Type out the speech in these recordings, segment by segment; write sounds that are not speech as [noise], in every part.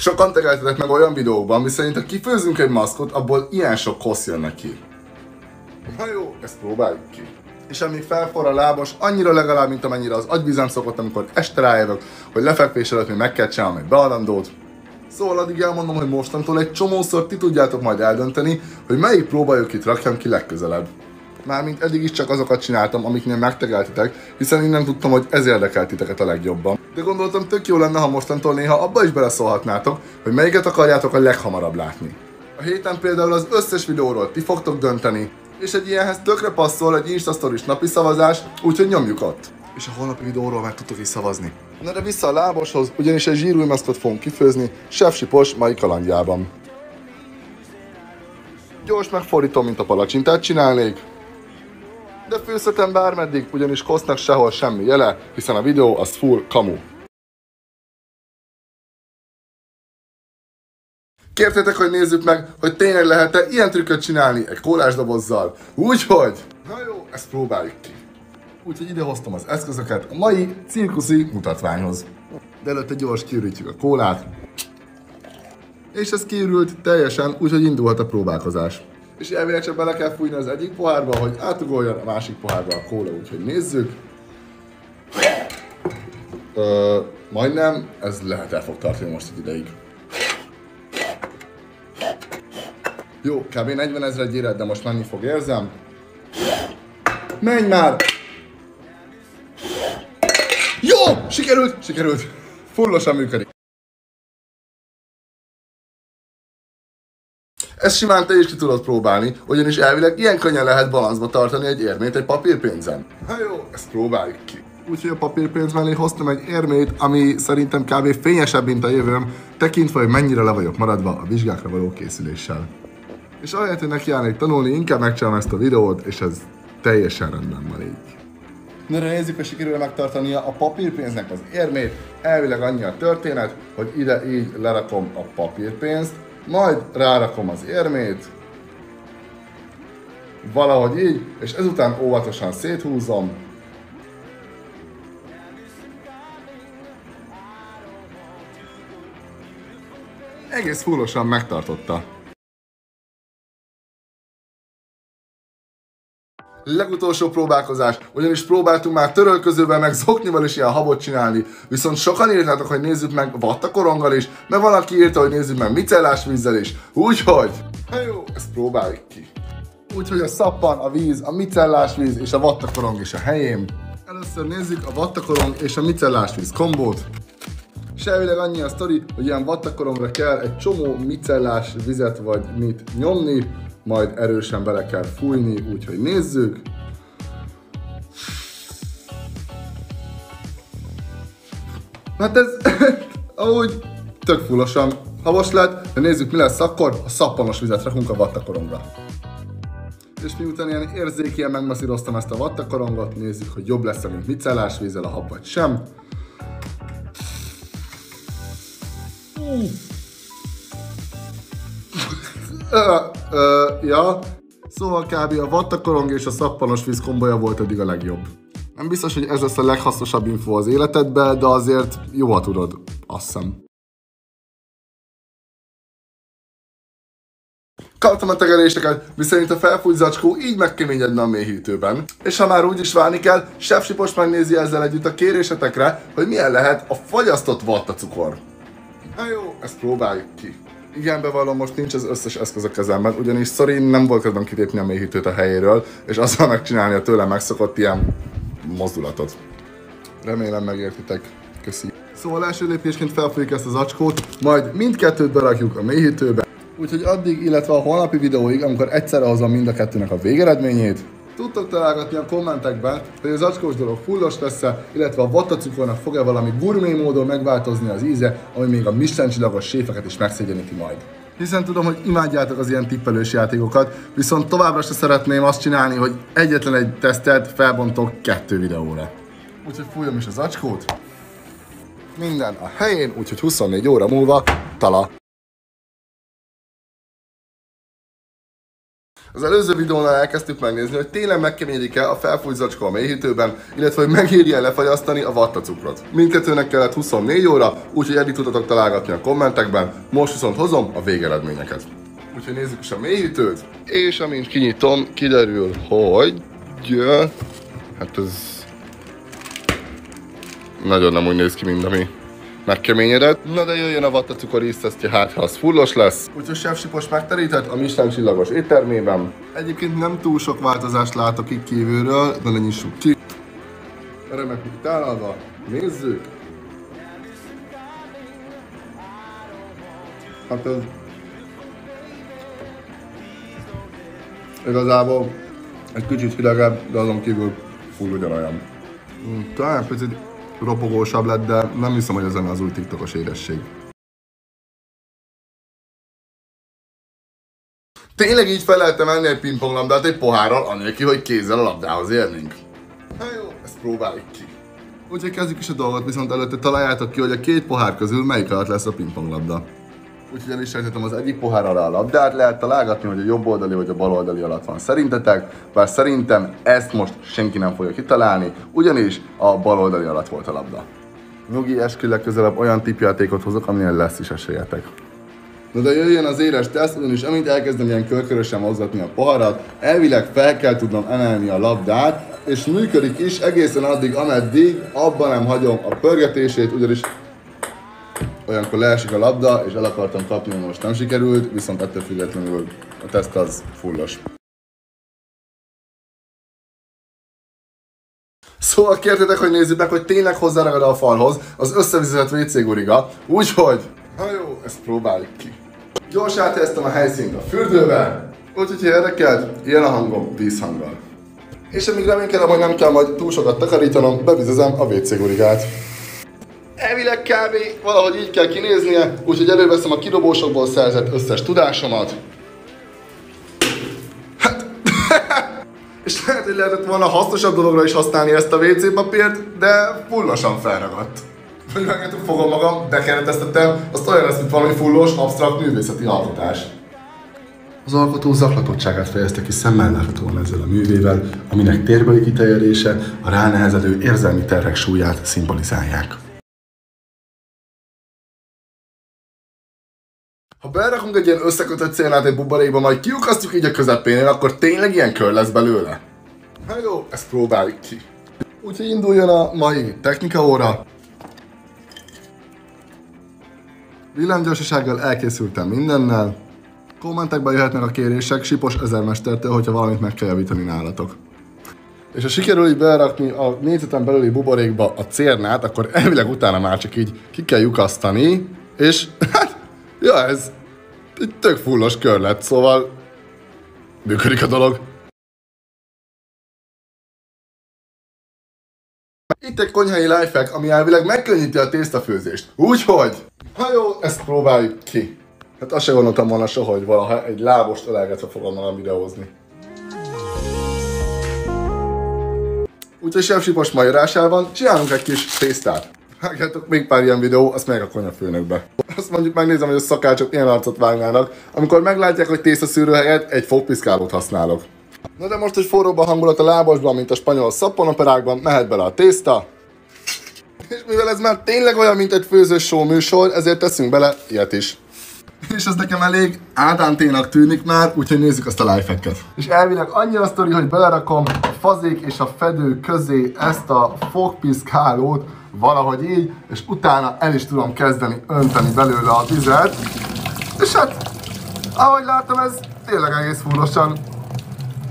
Sokan tegeltetek meg olyan videókban, miszerint ha kifőzünk egy maszkot, abból ilyen sok kosz jön neki. Na jó, ezt próbáljuk ki. És amíg felforr a lábos, annyira legalább, mint amennyire az agyvizem szokott, amikor este rájövök, hogy lefekvés előtt még meg kell csinálnom egy beadandót. Szóval addig elmondom, hogy mostantól egy csomószor ti tudjátok majd eldönteni, hogy melyik próbáljuk itt rakjam ki legközelebb. Mármint eddig is csak azokat csináltam, amiknél megtegeltitek, hiszen innen tudtam, hogy ez érdekelt titeket a legjobban. De gondoltam, tök jó lenne, ha mostantól néha abba is beleszólhatnátok, hogy melyiket akarjátok a leghamarabb látni. A héten például az összes videóról ti fogtok dönteni, és egy ilyenhez tökre passzol egy Insta Stories napi szavazás, úgyhogy nyomjuk ott. És a holnapi videóról már tudtok is szavazni. Na de vissza a láboshoz, ugyanis egy zsírújmaszkot fogunk kifőzni Sefsipos mai kalandjában. Gyors megfordítom, mint a palacsintát csinálnék, de főzhetem bármeddig, ugyanis Kosznak sehol semmi jele, hiszen a videó az full kamu. Kértétek, hogy nézzük meg, hogy tényleg lehet-e ilyen trükköt csinálni egy kólás dobozzal. Úgyhogy, na jó, ezt próbáljuk ki. Úgyhogy ide hoztam az eszközöket a mai cirkuszi mutatványhoz. De előtte gyors kiürítjük a kólát. És ez kiürült teljesen, úgyhogy indulhat a próbálkozás és elvileg csak bele kell fújni az egyik pohárba, hogy átugoljon a másik pohárba a kóla, úgyhogy nézzük. Ö, majdnem, ez lehet el fog tartani most egy ideig. Jó, kb. 40 ezre gyéred, de most menni fog, érzem. Menj már! Jó! Sikerült! Sikerült! Fullosan működik. Ezt simán te is ki tudod próbálni, ugyanis elvileg ilyen könnyen lehet balanszba tartani egy érmét egy papírpénzen. Ha jó, ezt próbáljuk ki. Úgyhogy a papírpénz mellé hoztam egy érmét, ami szerintem kb. fényesebb, mint a jövőm, tekintve, hogy mennyire le vagyok maradva a vizsgákra való készüléssel. És ahelyett, hogy nekiállnék tanulni, inkább megcsinálom ezt a videót, és ez teljesen rendben van így. Na nézzük, hogy sikerül megtartania a papírpénznek az érmét. Elvileg annyi a történet, hogy ide így lerakom a papírpénzt, majd rárakom az érmét, valahogy így, és ezután óvatosan széthúzom, egész fullosan megtartotta. Legutolsó próbálkozás, ugyanis próbáltunk már törölközővel, meg zoknival is ilyen habot csinálni, viszont sokan írtátok, hogy nézzük meg vattakoronggal is, mert valaki írta, hogy nézzük meg micellás vízzel is, úgyhogy, hát jó, ezt próbáljuk ki. Úgyhogy a szappan, a víz, a micellás víz és a vattakorong is a helyén. Először nézzük a vattakorong és a micellás víz kombót. És elvileg annyi a sztori, hogy ilyen vattakorongra kell egy csomó micellás vizet vagy mit nyomni, majd erősen bele kell fújni, úgyhogy nézzük. Hát ez [laughs] ahogy tök fullosan havas lett, de nézzük mi lesz akkor, a szappanos vizet rakunk a vattakoromra. És miután ilyen érzékien megmasszíroztam ezt a vattakorongot, nézzük, hogy jobb lesz-e, mint micellás vízzel a hab vagy sem. [laughs] Ö, ja. Szóval kb. a vattakorong és a szappanos víz kombolya volt eddig a legjobb. Nem biztos, hogy ez lesz a leghasznosabb info az életedben, de azért jó, ha tudod. Azt hiszem. Kaptam a tegeléseket, miszerint a felfújt zacskó így megkeményedne a mélyhűtőben. És ha már úgy is válni kell, Sefsipos megnézi ezzel együtt a kérésetekre, hogy milyen lehet a fagyasztott vattacukor. Na jó, ezt próbáljuk ki. Igen, bevallom, most nincs az összes eszköz a kezemben, ugyanis sorry, nem volt kedvem kitépni a mélyhűtőt a helyéről, és azzal megcsinálni a tőlem megszokott ilyen mozdulatot. Remélem megértitek. Köszi. Szóval első lépésként felfújjuk ezt az acskót, majd mindkettőt berakjuk a mélyhűtőbe. Úgyhogy addig, illetve a holnapi videóig, amikor egyszerre hozom mind a kettőnek a végeredményét, Tudtok találgatni a kommentekben, hogy az acskós dolog fullos lesz -e, illetve a vattacukornak fog-e valami gurmé módon megváltozni az íze, ami még a Michelin csillagos séfeket is megszégyeníti majd. Hiszen tudom, hogy imádjátok az ilyen tippelős játékokat, viszont továbbra se szeretném azt csinálni, hogy egyetlen egy tesztet felbontok kettő videóra. Úgyhogy fújom is az acskót. Minden a helyén, úgyhogy 24 óra múlva tala. Az előző videónál elkezdtük megnézni, hogy tényleg megkeményedik-e a felfújt zacska a mélyhűtőben, illetve hogy megéri-e lefagyasztani a vattacukrot. Mindkettőnek kellett 24 óra, úgyhogy eddig tudtatok találgatni a kommentekben, most viszont hozom a végeredményeket. Úgyhogy nézzük is a mélyhűtőt, és amint kinyitom, kiderül, hogy... Hát ez nagyon nem úgy néz ki, mint ami megkeményedett. Na de jöjjön a vatta cukor íztesztje, hát ha az fullos lesz. Úgyhogy sefsipos megterített a Michelin csillagos éttermében. Egyébként nem túl sok változást látok itt kívülről, de lenyissuk ki. Remekül tálalva, nézzük. Hát ez... Igazából egy kicsit hidegebb, de azon kívül full ugyanolyan. Mm, talán picit ropogósabb lett, de nem hiszem, hogy ezen az új TikTokos édesség. Tényleg így fel lehetne menni egy pingponglabdát egy pohárral, anélkül, hogy kézzel a labdához érnénk. Hát jó, ezt próbáljuk ki. Úgyhogy kezdjük is a dolgot, viszont előtte találjátok ki, hogy a két pohár közül melyik alatt lesz a pingponglabda. Úgyhogy el is sejtettem az egyik pohár alá a labdát, lehet találgatni, hogy a jobb oldali vagy a bal oldali alatt van szerintetek, bár szerintem ezt most senki nem fogja kitalálni, ugyanis a bal oldali alatt volt a labda. Nyugi, eskü legközelebb olyan tipjátékot hozok, aminél lesz is esélyetek. Na de jöjjön az éres teszt, ugyanis amint elkezdem ilyen körkörösen mozgatni a poharat, elvileg fel kell tudnom emelni a labdát, és működik is egészen addig, ameddig abban nem hagyom a pörgetését, ugyanis olyankor leesik a labda, és el akartam kapni, most nem sikerült, viszont ettől függetlenül a teszt az fullos. Szóval kértétek, hogy nézzük meg, hogy tényleg hozzáragad a falhoz az összevizetett WC guriga, úgyhogy, ha jó, ezt próbáljuk ki. Gyors áthelyeztem a helyszínt a fürdőbe, úgyhogy ha érdekelt, ilyen a hangom vízhanggal. És amíg reménykedem, hogy nem kell majd túl sokat takarítanom, bevizezem a WC gurigát. Elvileg kb. valahogy így kell kinéznie, úgyhogy előveszem a kidobósokból szerzett összes tudásomat. Hát, [laughs] és lehet, hogy lehetett volna hasznosabb dologra is használni ezt a WC papírt, de fullosan felragadt. Hogy meg fogom magam, bekereteztettem, azt olyan lesz, mint valami fullos, absztrakt művészeti alkotás. Az alkotó zaklatottságát fejezte ki szemmel láthatóan ezzel a művével, aminek térbeli kiteljedése a ránehezedő érzelmi terhek súlyát szimbolizálják. Ha berakunk egy ilyen összekötött szénát egy buborékba, majd kiukasztjuk így a közepén, akkor tényleg ilyen kör lesz belőle? Hát jó, ezt próbáljuk ki. Úgyhogy induljon a mai technika óra. Villámgyorsasággal elkészültem mindennel. Kommentekbe jöhetnek a kérések Sipos ezermestertől, hogyha valamit meg kell javítani nálatok. És ha sikerül így berakni a négyzeten belüli buborékba a cérnát, akkor elvileg utána már csak így ki kell lyukasztani, és [laughs] Ja, ez egy tök fullos kör lett, szóval működik a dolog. Itt egy konyhai lifehack, ami elvileg megkönnyíti a tésztafőzést. Úgyhogy, ha jó, ezt próbáljuk ki. Hát azt se gondoltam volna soha, hogy valaha egy lábost ölelgetve fogom magam videózni. Úgyhogy sefsipos majorásával csinálunk egy kis tésztát. Vágjátok még pár ilyen videó, azt meg a konyafőnökbe. Azt mondjuk megnézem, hogy a szakácsok ilyen arcot vágnának, amikor meglátják, hogy tésztaszűrő helyett egy fogpiszkálót használok. Na de most, hogy forróbb a hangulat a lábosban, mint a spanyol szapponoperákban, mehet bele a tészta. És mivel ez már tényleg olyan, mint egy főzős show műsor, ezért teszünk bele ilyet is. És ez nekem elég ádánténak tűnik már, úgyhogy nézzük azt a lifehacket. És elvileg annyi a sztori, hogy belerakom a fazék és a fedő közé ezt a fogpiszkálót, valahogy így, és utána el is tudom kezdeni önteni belőle a vizet. És hát, ahogy látom, ez tényleg egész fullosan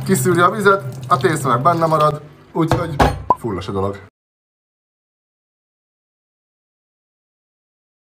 kiszűri a vizet, a tészta meg benne marad, úgyhogy fullos a dolog.